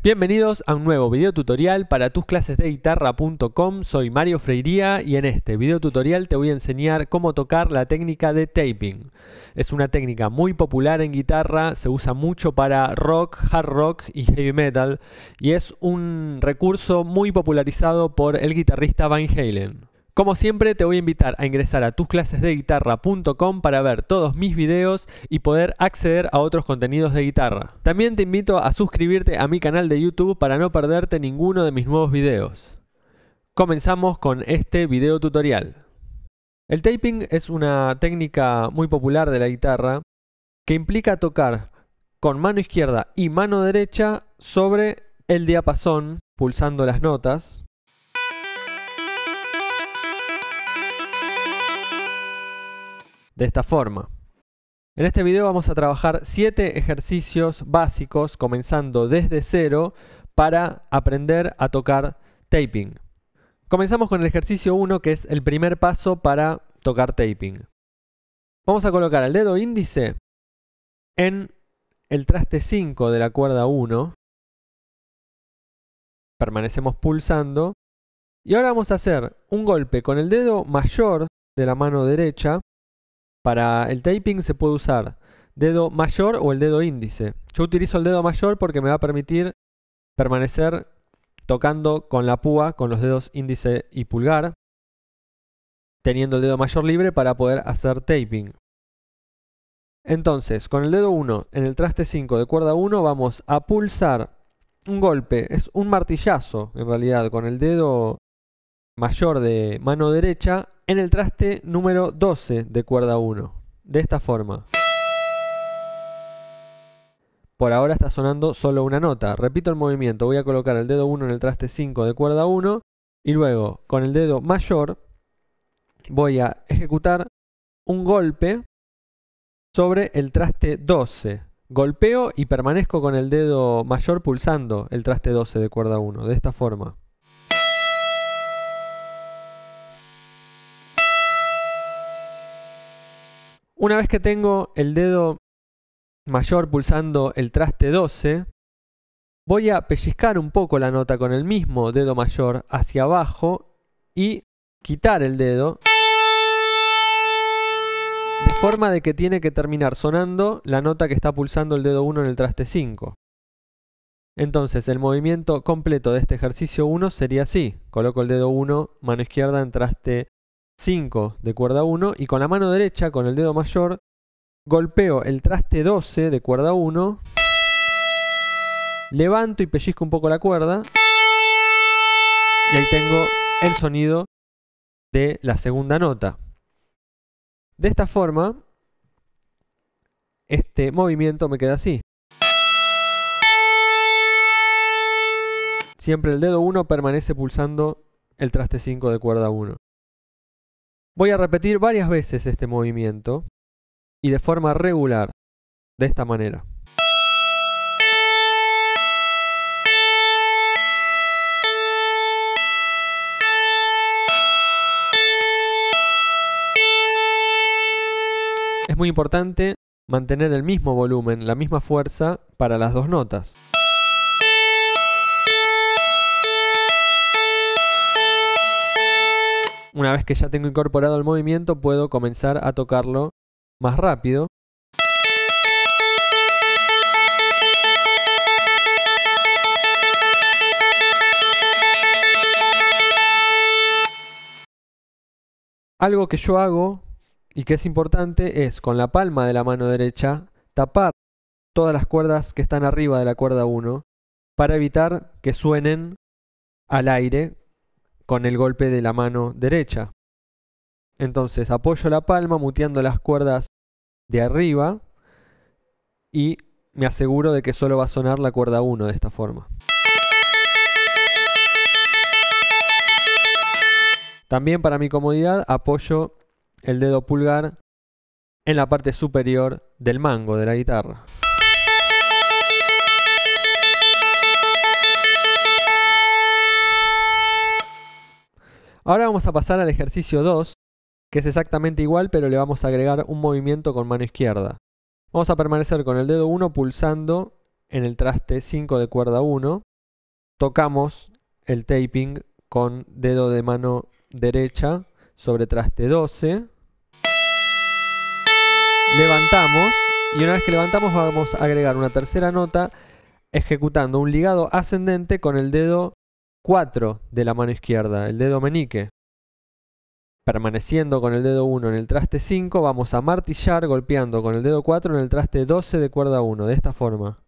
Bienvenidos a un nuevo video tutorial para tus clases de guitarra.com. Soy Mario Freiría y en este video tutorial te voy a enseñar cómo tocar la técnica de taping. Es una técnica muy popular en guitarra, se usa mucho para rock, hard rock y heavy metal y es un recurso muy popularizado por el guitarrista Van Halen. Como siempre te voy a invitar a ingresar a tusclasesdeguitarra.com para ver todos mis videos y poder acceder a otros contenidos de guitarra. También te invito a suscribirte a mi canal de YouTube para no perderte ninguno de mis nuevos videos. Comenzamos con este video tutorial. El taping es una técnica muy popular de la guitarra que implica tocar con mano izquierda y mano derecha sobre el diapasón pulsando las notas de esta forma. En este video vamos a trabajar 7 ejercicios básicos comenzando desde cero para aprender a tocar taping. Comenzamos con el ejercicio 1 que es el primer paso para tocar taping. Vamos a colocar el dedo índice en el traste 5 de la cuerda 1. Permanecemos pulsando. Y ahora vamos a hacer un golpe con el dedo mayor de la mano derecha para el taping se puede usar dedo mayor o el dedo índice. Yo utilizo el dedo mayor porque me va a permitir permanecer tocando con la púa con los dedos índice y pulgar, teniendo el dedo mayor libre para poder hacer taping. Entonces, con el dedo 1 en el traste 5 de cuerda 1 vamos a pulsar un golpe, es un martillazo en realidad, con el dedo mayor de mano derecha en el traste número 12 de cuerda 1. De esta forma. Por ahora está sonando solo una nota. Repito el movimiento. Voy a colocar el dedo 1 en el traste 5 de cuerda 1 y luego con el dedo mayor voy a ejecutar un golpe sobre el traste 12. Golpeo y permanezco con el dedo mayor pulsando el traste 12 de cuerda 1. De esta forma. Una vez que tengo el dedo mayor pulsando el traste 12, voy a pellizcar un poco la nota con el mismo dedo mayor hacia abajo y quitar el dedo de forma de que tiene que terminar sonando la nota que está pulsando el dedo 1 en el traste 5. Entonces el movimiento completo de este ejercicio 1 sería así. Coloco el dedo 1, mano izquierda en traste 5 de cuerda 1 y con la mano derecha, con el dedo mayor, golpeo el traste 12 de cuerda 1, levanto y pellizco un poco la cuerda y ahí tengo el sonido de la segunda nota. De esta forma, este movimiento me queda así. Siempre el dedo 1 permanece pulsando el traste 5 de cuerda 1. Voy a repetir varias veces este movimiento y de forma regular, de esta manera. Es muy importante mantener el mismo volumen, la misma fuerza para las dos notas. Una vez que ya tengo incorporado el movimiento, puedo comenzar a tocarlo más rápido. Algo que yo hago y que es importante es con la palma de la mano derecha tapar todas las cuerdas que están arriba de la cuerda 1 para evitar que suenen al aire con el golpe de la mano derecha. Entonces apoyo la palma muteando las cuerdas de arriba y me aseguro de que solo va a sonar la cuerda 1 de esta forma. También para mi comodidad apoyo el dedo pulgar en la parte superior del mango de la guitarra. Ahora vamos a pasar al ejercicio 2, que es exactamente igual, pero le vamos a agregar un movimiento con mano izquierda. Vamos a permanecer con el dedo 1 pulsando en el traste 5 de cuerda 1 tocamos el taping con dedo de mano derecha sobre traste 12. Levantamos y una vez que levantamos vamos a agregar una tercera nota ejecutando un ligado ascendente con el dedo 4 de la mano izquierda, el dedo meñique. Permaneciendo con el dedo 1 en el traste 5, vamos a martillar golpeando con el dedo 4 en el traste 12 de cuerda 1, de esta forma.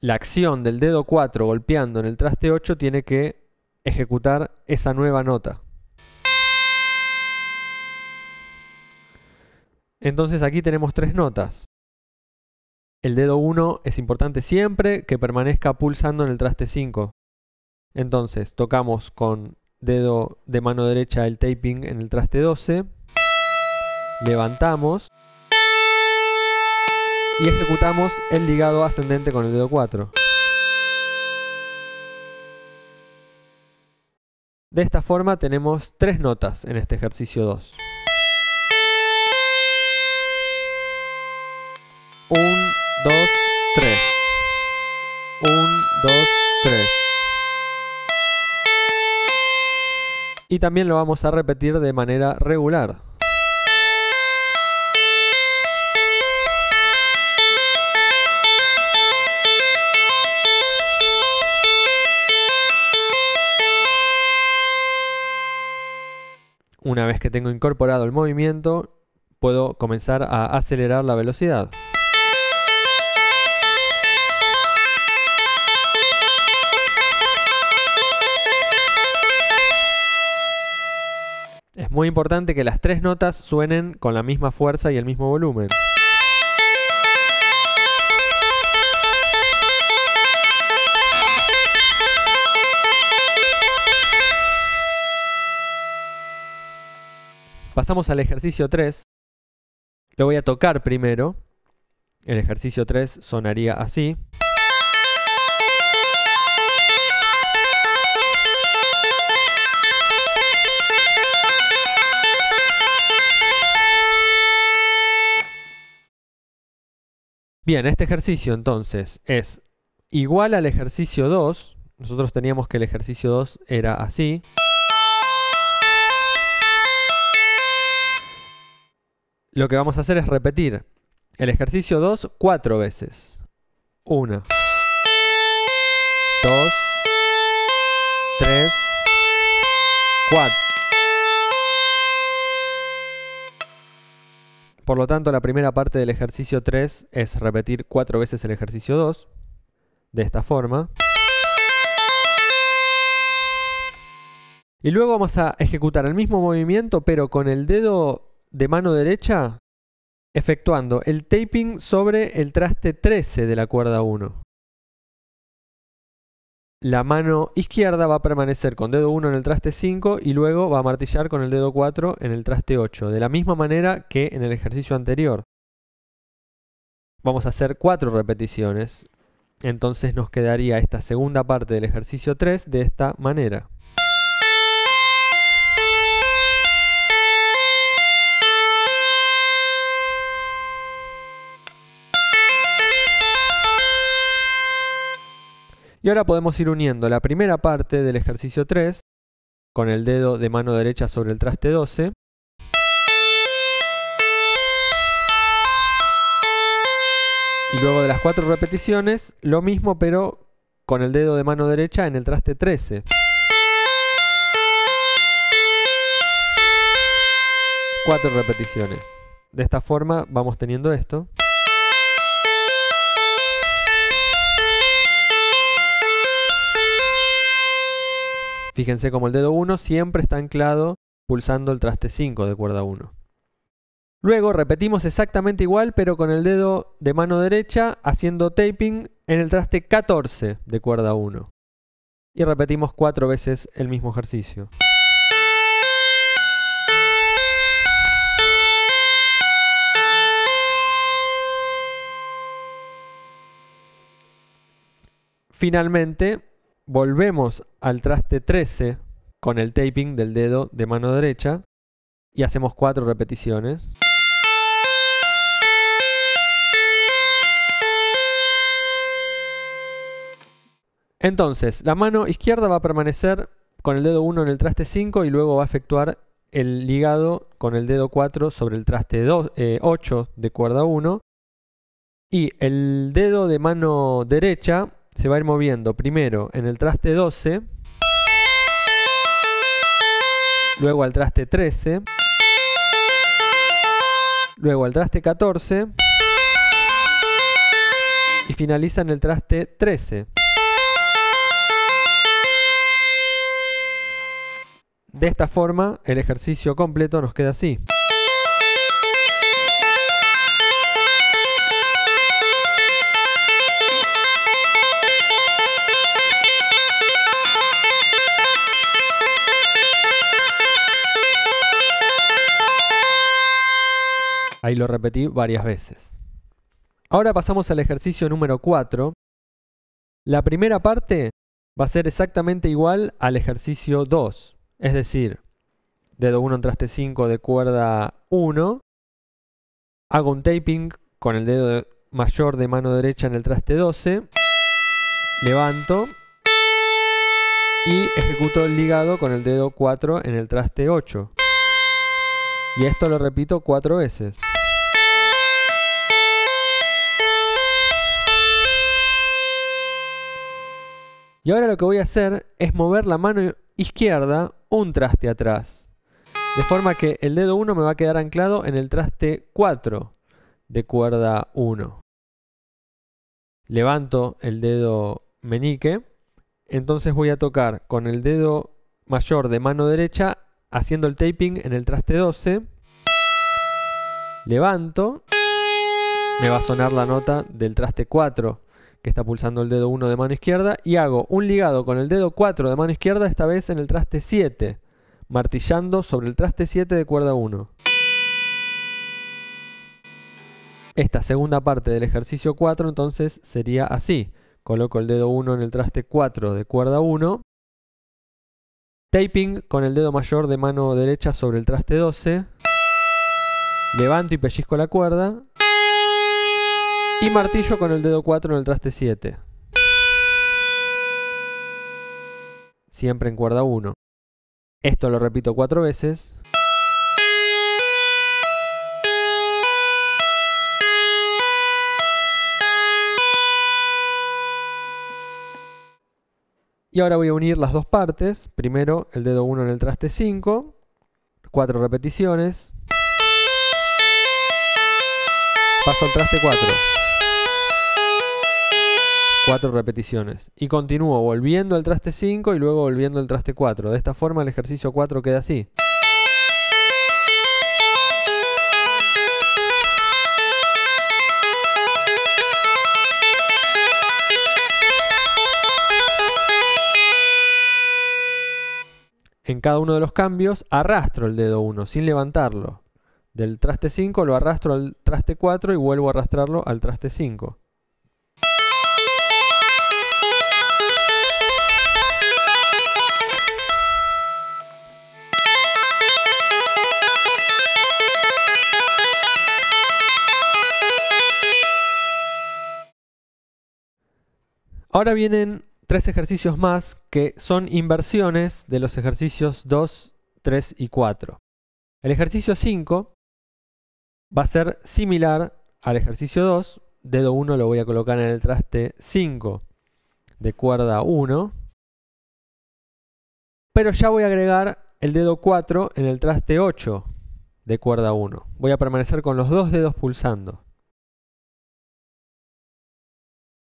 La acción del dedo 4 golpeando en el traste 8 tiene que ejecutar esa nueva nota. Entonces aquí tenemos tres notas. El dedo 1 es importante siempre que permanezca pulsando en el traste 5. Entonces tocamos con dedo de mano derecha el taping en el traste 12, levantamos y ejecutamos el ligado ascendente con el dedo 4. De esta forma tenemos tres notas en este ejercicio 2. 1, 2, 3. 1, 2, 3. Y también lo vamos a repetir de manera regular. Una vez que tengo incorporado el movimiento, puedo comenzar a acelerar la velocidad. Es muy importante que las tres notas suenen con la misma fuerza y el mismo volumen. Pasamos al ejercicio 3. Lo voy a tocar primero. El ejercicio 3 sonaría así. Bien, este ejercicio entonces es igual al ejercicio 2. Nosotros teníamos que el ejercicio 2 era así. Lo que vamos a hacer es repetir el ejercicio 2 cuatro veces. 1, 2, 3, 4. Por lo tanto, la primera parte del ejercicio 3 es repetir cuatro veces el ejercicio 2, de esta forma. Y luego vamos a ejecutar el mismo movimiento, pero con el dedo de mano derecha, efectuando el taping sobre el traste 13 de la cuerda 1 la mano izquierda va a permanecer con dedo 1 en el traste 5 y luego va a martillar con el dedo 4 en el traste 8, de la misma manera que en el ejercicio anterior. Vamos a hacer 4 repeticiones, entonces nos quedaría esta segunda parte del ejercicio 3 de esta manera. Y ahora podemos ir uniendo la primera parte del ejercicio 3 con el dedo de mano derecha sobre el traste 12. Y luego de las cuatro repeticiones, lo mismo pero con el dedo de mano derecha en el traste 13. Cuatro repeticiones. De esta forma vamos teniendo esto. Fíjense como el dedo 1 siempre está anclado pulsando el traste 5 de cuerda 1. Luego repetimos exactamente igual pero con el dedo de mano derecha haciendo taping en el traste 14 de cuerda 1. Y repetimos cuatro veces el mismo ejercicio. Finalmente, volvemos al traste 13 con el taping del dedo de mano derecha y hacemos cuatro repeticiones. Entonces, la mano izquierda va a permanecer con el dedo 1 en el traste 5 y luego va a efectuar el ligado con el dedo 4 sobre el traste 8 eh, de cuerda 1. Y el dedo de mano derecha se va a ir moviendo primero en el traste 12, luego al traste 13, luego al traste 14 y finaliza en el traste 13. De esta forma, el ejercicio completo nos queda así. Ahí lo repetí varias veces. Ahora pasamos al ejercicio número 4. La primera parte va a ser exactamente igual al ejercicio 2. Es decir, dedo 1 en traste 5 de cuerda 1. Hago un taping con el dedo mayor de mano derecha en el traste 12. Levanto. Y ejecuto el ligado con el dedo 4 en el traste 8. Y esto lo repito cuatro veces. Y ahora lo que voy a hacer es mover la mano izquierda un traste atrás. De forma que el dedo 1 me va a quedar anclado en el traste 4 de cuerda 1. Levanto el dedo meñique. Entonces voy a tocar con el dedo mayor de mano derecha haciendo el taping en el traste 12. Levanto. Me va a sonar la nota del traste 4 que está pulsando el dedo 1 de mano izquierda, y hago un ligado con el dedo 4 de mano izquierda, esta vez en el traste 7, martillando sobre el traste 7 de cuerda 1. Esta segunda parte del ejercicio 4 entonces sería así. Coloco el dedo 1 en el traste 4 de cuerda 1. Taping con el dedo mayor de mano derecha sobre el traste 12. Levanto y pellizco la cuerda. Y martillo con el dedo 4 en el traste 7. Siempre en cuerda 1. Esto lo repito cuatro veces. Y ahora voy a unir las dos partes. Primero el dedo 1 en el traste 5. Cuatro repeticiones. Paso al traste 4 cuatro repeticiones. Y continúo volviendo al traste 5 y luego volviendo al traste 4. De esta forma el ejercicio 4 queda así. En cada uno de los cambios arrastro el dedo 1 sin levantarlo. Del traste 5 lo arrastro al traste 4 y vuelvo a arrastrarlo al traste 5. Ahora vienen tres ejercicios más que son inversiones de los ejercicios 2, 3 y 4. El ejercicio 5 va a ser similar al ejercicio 2. Dedo 1 lo voy a colocar en el traste 5 de cuerda 1. Pero ya voy a agregar el dedo 4 en el traste 8 de cuerda 1. Voy a permanecer con los dos dedos pulsando.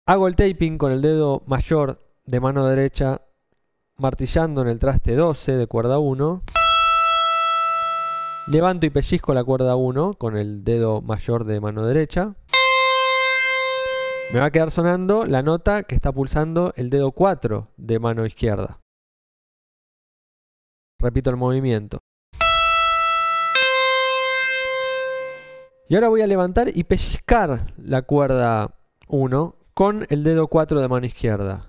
Hago el taping con el dedo mayor de mano derecha martillando en el traste 12 de cuerda 1. Levanto y pellizco la cuerda 1 con el dedo mayor de mano derecha. Me va a quedar sonando la nota que está pulsando el dedo 4 de mano izquierda. Repito el movimiento. Y ahora voy a levantar y pellizcar la cuerda 1 con el dedo 4 de mano izquierda.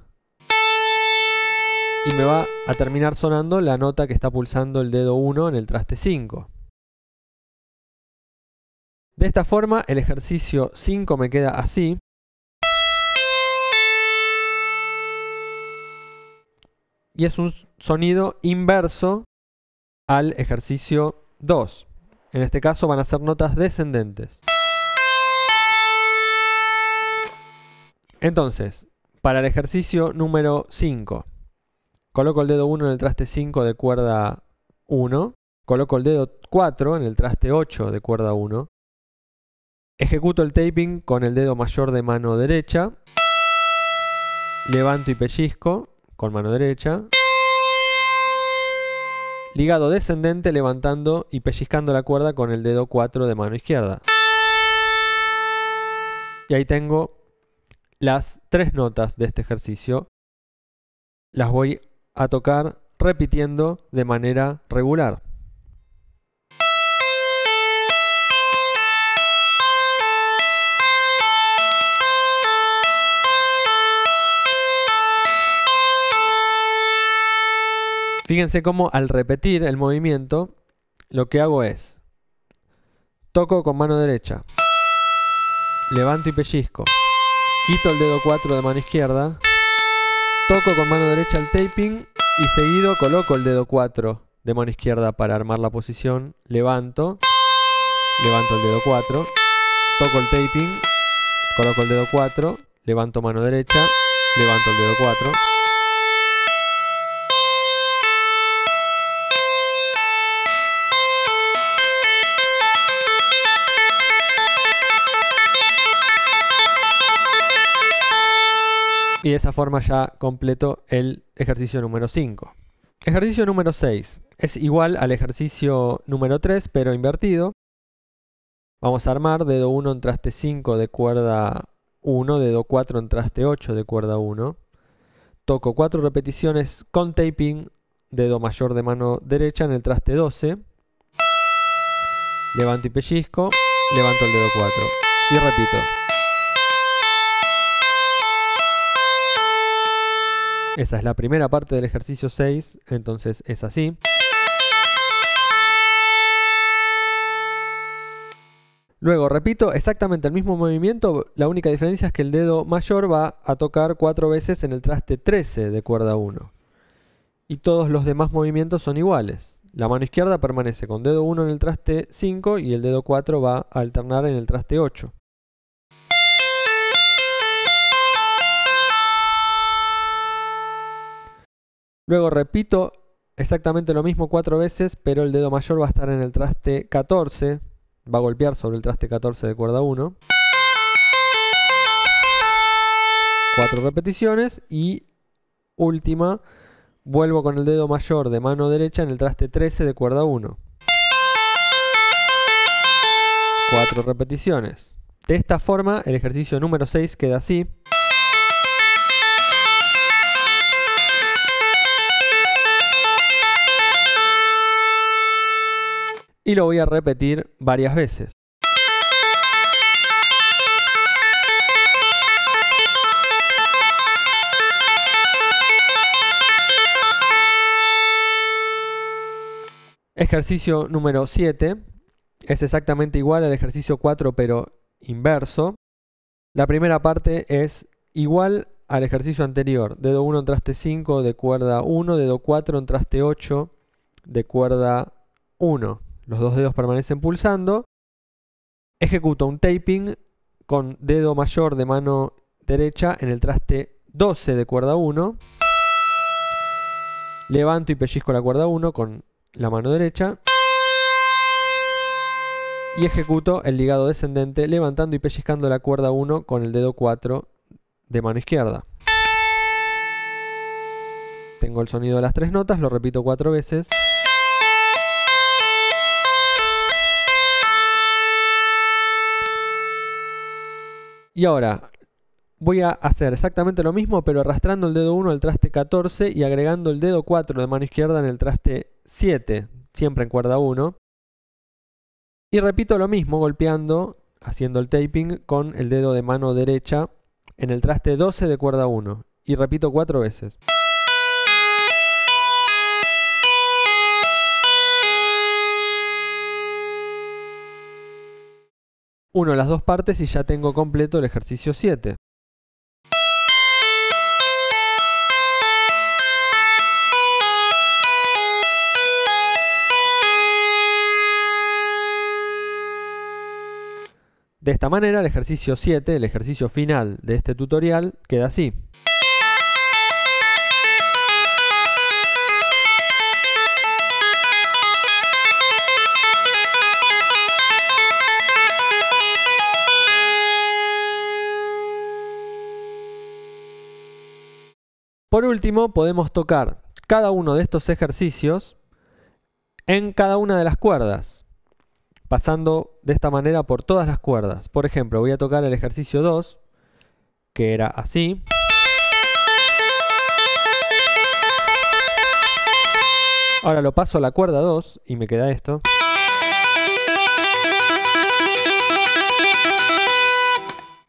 Y me va a terminar sonando la nota que está pulsando el dedo 1 en el traste 5. De esta forma el ejercicio 5 me queda así. y es un sonido inverso al ejercicio 2. En este caso van a ser notas descendentes. Entonces, para el ejercicio número 5, coloco el dedo 1 en el traste 5 de cuerda 1, coloco el dedo 4 en el traste 8 de cuerda 1, ejecuto el taping con el dedo mayor de mano derecha, levanto y pellizco con mano derecha, ligado descendente levantando y pellizcando la cuerda con el dedo 4 de mano izquierda. Y ahí tengo las tres notas de este ejercicio. Las voy a tocar repitiendo de manera regular. Fíjense cómo al repetir el movimiento, lo que hago es, toco con mano derecha, levanto y pellizco, quito el dedo 4 de mano izquierda, toco con mano derecha el taping y seguido coloco el dedo 4 de mano izquierda para armar la posición, levanto, levanto el dedo 4, toco el taping, coloco el dedo 4, levanto mano derecha, levanto el dedo 4, y de esa forma ya completo el ejercicio número 5. Ejercicio número 6 es igual al ejercicio número 3 pero invertido. Vamos a armar dedo 1 en traste 5 de cuerda 1, dedo 4 en traste 8 de cuerda 1. Toco 4 repeticiones con taping, dedo mayor de mano derecha en el traste 12. Levanto y pellizco, levanto el dedo 4 y repito. Esa es la primera parte del ejercicio 6, entonces es así. Luego repito exactamente el mismo movimiento, la única diferencia es que el dedo mayor va a tocar cuatro veces en el traste 13 de cuerda 1. Y todos los demás movimientos son iguales. La mano izquierda permanece con dedo 1 en el traste 5 y el dedo 4 va a alternar en el traste 8. Luego repito exactamente lo mismo cuatro veces, pero el dedo mayor va a estar en el traste 14, va a golpear sobre el traste 14 de cuerda 1. Cuatro repeticiones y última, vuelvo con el dedo mayor de mano derecha en el traste 13 de cuerda 1. Cuatro repeticiones. De esta forma, el ejercicio número 6 queda así. Y lo voy a repetir varias veces. Ejercicio número 7 es exactamente igual al ejercicio 4 pero inverso. La primera parte es igual al ejercicio anterior. Dedo 1 en traste 5 de cuerda 1, dedo 4 en traste 8 de cuerda 1 los dos dedos permanecen pulsando. Ejecuto un taping con dedo mayor de mano derecha en el traste 12 de cuerda 1. Levanto y pellizco la cuerda 1 con la mano derecha. Y ejecuto el ligado descendente levantando y pellizcando la cuerda 1 con el dedo 4 de mano izquierda. Tengo el sonido de las tres notas, lo repito cuatro veces. Y ahora voy a hacer exactamente lo mismo, pero arrastrando el dedo 1 al traste 14 y agregando el dedo 4 de mano izquierda en el traste 7, siempre en cuerda 1. Y repito lo mismo, golpeando, haciendo el taping con el dedo de mano derecha en el traste 12 de cuerda 1. Y repito cuatro veces. uno las dos partes y ya tengo completo el ejercicio 7. De esta manera el ejercicio 7, el ejercicio final de este tutorial, queda así. Por último, podemos tocar cada uno de estos ejercicios en cada una de las cuerdas, pasando de esta manera por todas las cuerdas. Por ejemplo, voy a tocar el ejercicio 2, que era así. Ahora lo paso a la cuerda 2 y me queda esto.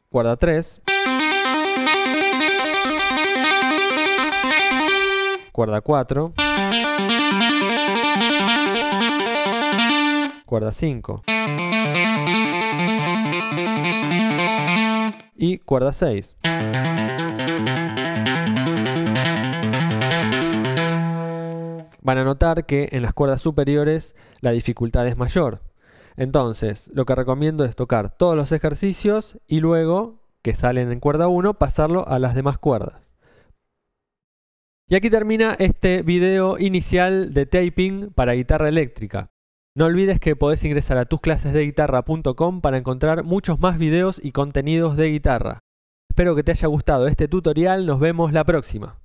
Cuerda 3. Cuerda 4, cuerda 5 y cuerda 6. Van a notar que en las cuerdas superiores la dificultad es mayor. Entonces, lo que recomiendo es tocar todos los ejercicios y luego, que salen en cuerda 1, pasarlo a las demás cuerdas. Y aquí termina este video inicial de taping para guitarra eléctrica. No olvides que podés ingresar a tusclasesdeguitarra.com para encontrar muchos más videos y contenidos de guitarra. Espero que te haya gustado este tutorial, nos vemos la próxima.